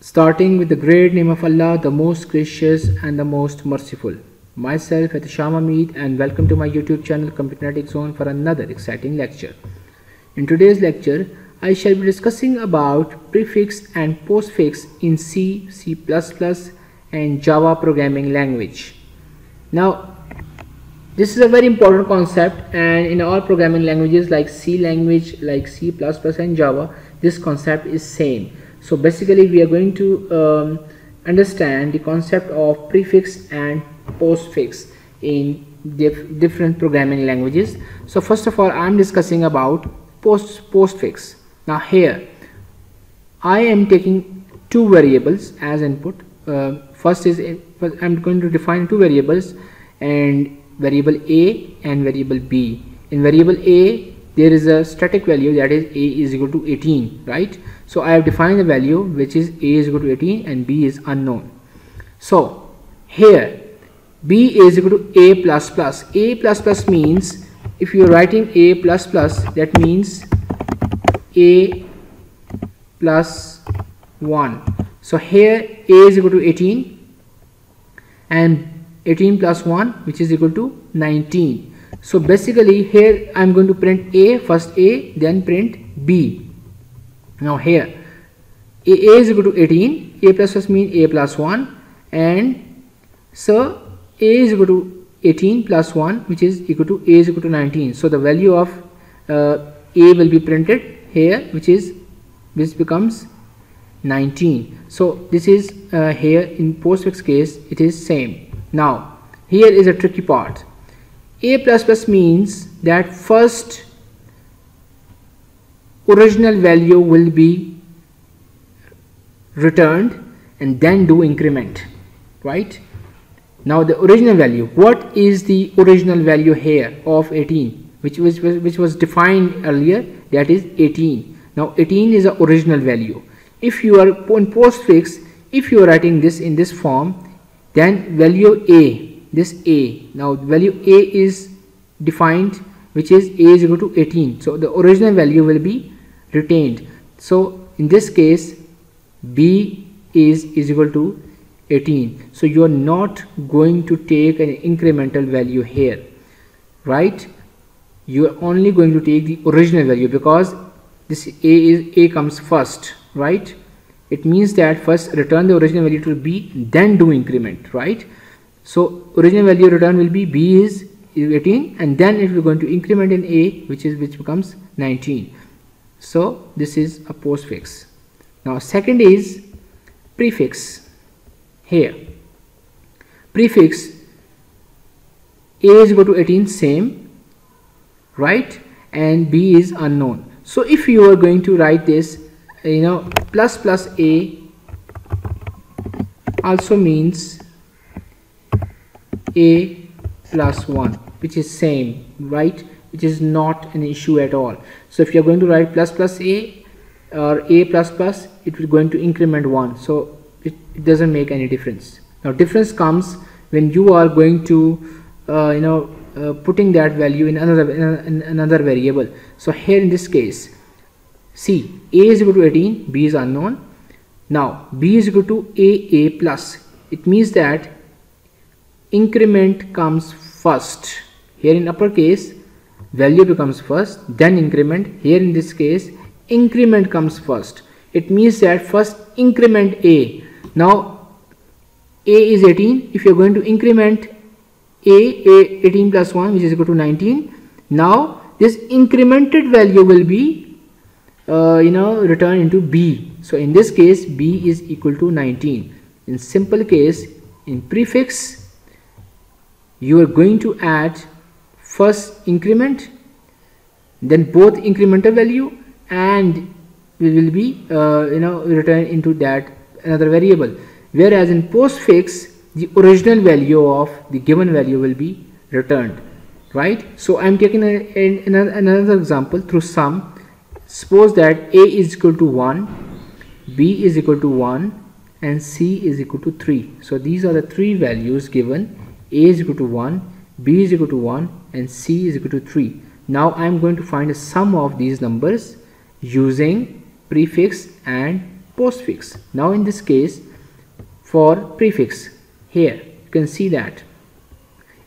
Starting with the great name of Allah, the most gracious and the most merciful. Myself, Atisham Hamid, and welcome to my YouTube channel Computernetic Zone for another exciting lecture. In today's lecture, I shall be discussing about prefix and postfix in C, C++, and Java programming language. Now, this is a very important concept and in all programming languages like C language, like C++ and Java, this concept is same. So basically we are going to um, understand the concept of prefix and postfix in dif different programming languages. So first of all, I am discussing about post postfix. Now here, I am taking two variables as input. Uh, first is I am going to define two variables and variable a and variable b in variable a there is a static value that is a is equal to 18 right so i have defined the value which is a is equal to 18 and b is unknown. So here b is equal to a plus plus. A plus plus means if you are writing a plus plus that means a plus 1 so here a is equal to 18 and 18 plus 1 which is equal to 19 so basically here I'm going to print a first a then print b now here a, a is equal to 18 a plus plus mean a plus 1 and so a is equal to 18 plus 1 which is equal to a is equal to 19 so the value of uh, a will be printed here which is this becomes 19 so this is uh, here in postfix case it is same. Now, here is a tricky part. A++ plus means that first original value will be returned and then do increment, right? Now the original value, what is the original value here of 18 which was, which was defined earlier that is 18. Now 18 is the original value. If you are in postfix, if you are writing this in this form, then value a this a now value a is defined which is a is equal to 18 so the original value will be retained. So in this case b is is equal to 18 so you are not going to take an incremental value here right? You are only going to take the original value because this a is a comes first right? It means that first return the original value to b then do increment right? So original value return will be b is 18 and then if we're going to increment in a which is which becomes 19 so this is a postfix. Now second is prefix. Here. Prefix a is equal to 18 same right? And b is unknown. So if you are going to write this you know plus plus a also means a plus 1 which is same right? Which is not an issue at all so if you're going to write plus plus a or a plus plus it will going to increment 1 so it, it doesn't make any difference now difference comes when you are going to uh, you know uh, putting that value in another in another variable so here in this case See, A is equal to 18, B is unknown. Now, B is equal to A, A plus. It means that increment comes first. Here in uppercase, value becomes first, then increment. Here in this case, increment comes first. It means that first increment A. Now, A is 18. If you are going to increment A, A 18 plus 1 which is equal to 19. Now, this incremented value will be uh, you know return into b so in this case b is equal to 19 in simple case in prefix you are going to add first increment then both incremental value and we will be uh, you know return into that another variable. Whereas in postfix the original value of the given value will be returned right? So i'm taking a, a, another example through sum. Suppose that A is equal to 1, B is equal to 1 and C is equal to 3. So these are the three values given. A is equal to 1, B is equal to 1 and C is equal to 3. Now I am going to find a sum of these numbers using prefix and postfix. Now in this case for prefix here you can see that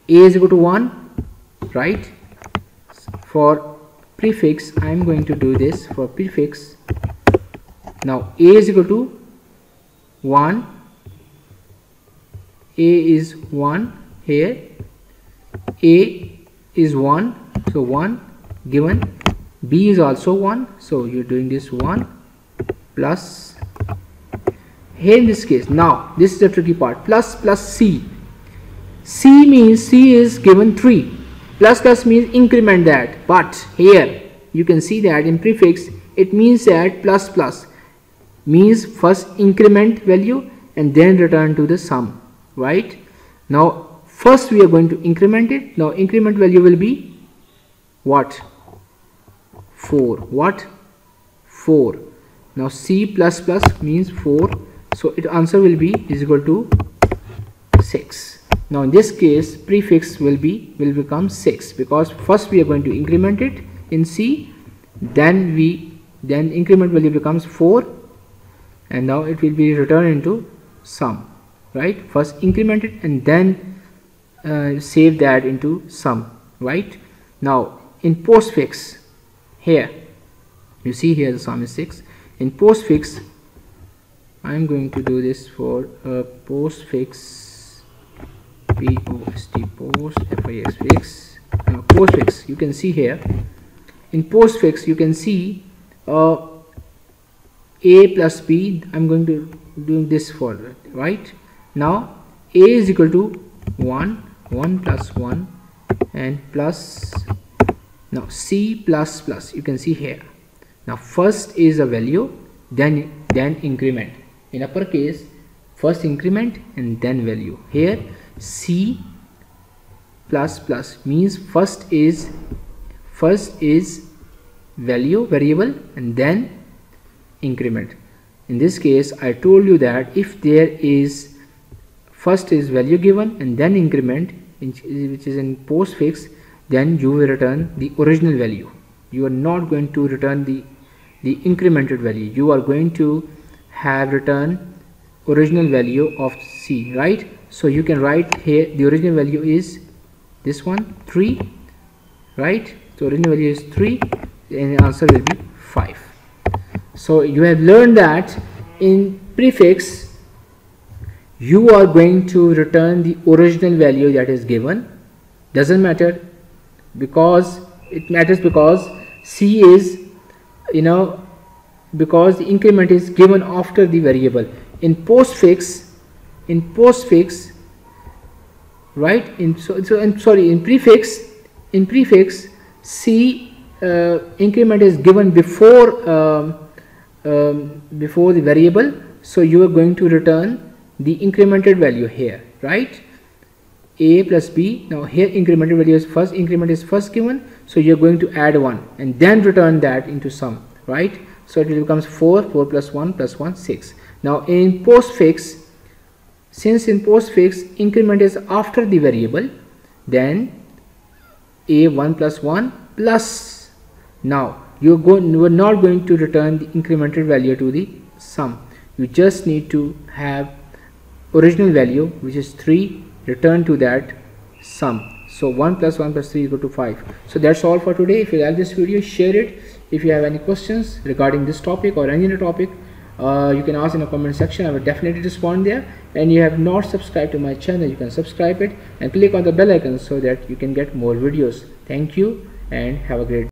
a is equal to 1 right? For prefix I am going to do this for prefix. Now a is equal to 1 a is 1 here a is 1 so 1 given. B is also 1 so you're doing this 1 plus here in this case. Now this is the tricky part. Plus plus c. C means c is given 3 plus plus means increment that. But here you can see that in prefix it means that plus plus means first increment value and then return to the sum right? Now first we are going to increment it. Now increment value will be what? 4 what? 4 now c plus plus means 4 so its answer will be is equal to 6 now in this case prefix will be will become 6 because first we are going to increment it in c then we then increment value becomes 4 and now it will be returned into sum right? First increment it and then uh, save that into sum right? Now in postfix here you see here the sum is 6 in postfix I am going to do this for a postfix p o s t post x fix. Now postfix you can see here. In postfix you can see uh, a plus b i'm going to doing this for right? Now a is equal to 1 1 plus 1 and plus now c plus plus you can see here. Now first is a value then then increment. In upper case first increment and then value. Here c plus plus means first is first is value variable and then increment. In this case I told you that if there is first is value given and then increment which is in postfix then you will return the original value. You are not going to return the the incremented value. You are going to have return original value of C right? So you can write here the original value is this one 3 right? So original value is 3 and the answer will be 5 so you have learned that in prefix you are going to return the original value that is given. Doesn't matter. Because it matters because C is you know because the increment is given after the variable. In postfix in postfix right? In so, so sorry in prefix in prefix C uh, increment is given before um, um, before the variable. So you are going to return the incremented value here right? A plus b. Now here incremented value is first increment is first given. So you're going to add 1 and then return that into sum right? So it becomes 4 4 plus 1 plus 1 6 now in postfix since in postfix increment is after the variable then a 1 plus 1 plus. Now you are going you are not going to return the incremental value to the sum. You just need to have original value which is 3 return to that sum. So 1 plus 1 plus 3 is equal to 5 so that's all for today. If you like this video share it. If you have any questions regarding this topic or any other topic uh, you can ask in the comment section. I will definitely respond there. And you have not subscribed to my channel you can subscribe it and click on the bell icon so that you can get more videos. Thank you and have a great